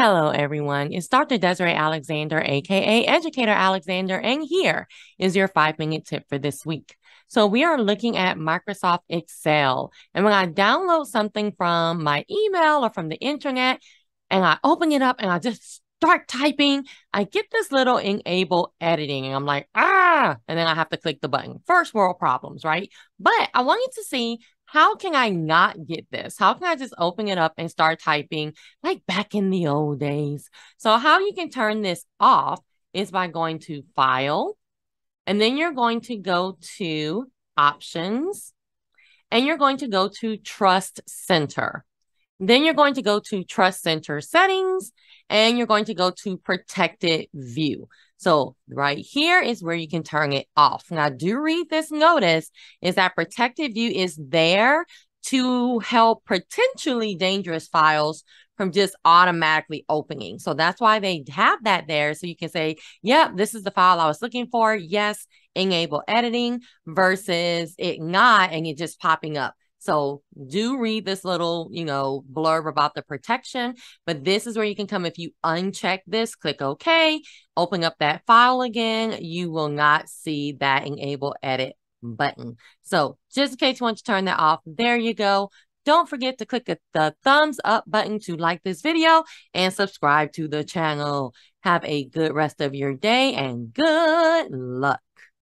Hello, everyone. It's Dr. Desiree Alexander, aka Educator Alexander, and here is your five minute tip for this week. So, we are looking at Microsoft Excel, and when I download something from my email or from the internet, and I open it up and I just start typing, I get this little enable editing, and I'm like, ah, and then I have to click the button. First world problems, right? But I want you to see how can I not get this? How can I just open it up and start typing like back in the old days? So, how you can turn this off is by going to File, and then you're going to go to Options, and you're going to go to Trust Center. Then you're going to go to Trust Center Settings, and you're going to go to Protected View. So right here is where you can turn it off. Now do read this notice is that protected view is there to help potentially dangerous files from just automatically opening. So that's why they have that there. So you can say, yep, this is the file I was looking for. Yes, enable editing versus it not and it just popping up. So do read this little, you know, blurb about the protection, but this is where you can come if you uncheck this, click OK, open up that file again, you will not see that enable edit button. So just in case you want to turn that off, there you go. Don't forget to click the thumbs up button to like this video and subscribe to the channel. Have a good rest of your day and good luck.